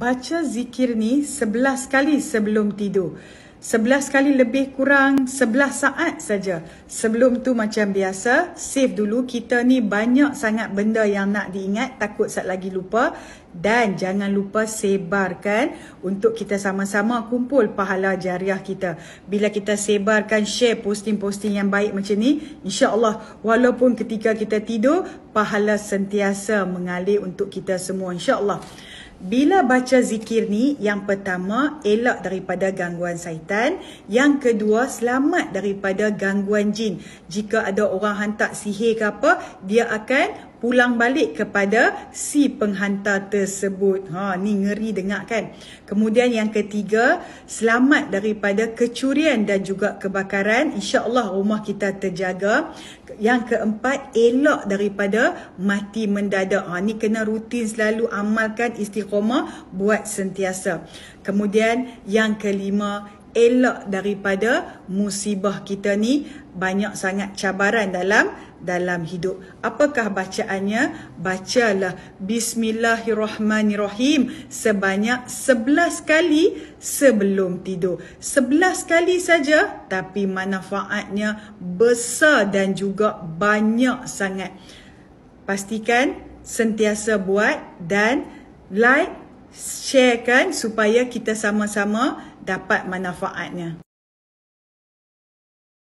baca zikir ni 11 kali sebelum tidur. 11 kali lebih kurang 11 saat saja. Sebelum tu macam biasa, save dulu. Kita ni banyak sangat benda yang nak diingat, takut saat lagi lupa. Dan jangan lupa sebarkan untuk kita sama-sama kumpul pahala jariah kita. Bila kita sebarkan, share posting-posting yang baik macam ni, insya-Allah walaupun ketika kita tidur, pahala sentiasa mengalir untuk kita semua insya-Allah. Bila baca zikir ni, yang pertama elak daripada gangguan syaitan, yang kedua selamat daripada gangguan jin. Jika ada orang hantar sihir ke apa, dia akan pulang balik kepada si penghantar tersebut. Ha ni ngeri dengar kan. Kemudian yang ketiga, selamat daripada kecurian dan juga kebakaran. Insya-Allah rumah kita terjaga. Yang keempat, elak daripada mati mendadak. Ha ni kena rutin selalu amalkan istiqamah buat sentiasa. Kemudian yang kelima, elak daripada musibah kita ni banyak sangat cabaran dalam dalam hidup. Apakah bacaannya? Bacalah Bismillahirrahmanirrahim sebanyak 11 kali sebelum tidur. 11 kali saja tapi manfaatnya besar dan juga banyak sangat. Pastikan sentiasa buat dan like, sharekan supaya kita sama-sama dapat manfaatnya.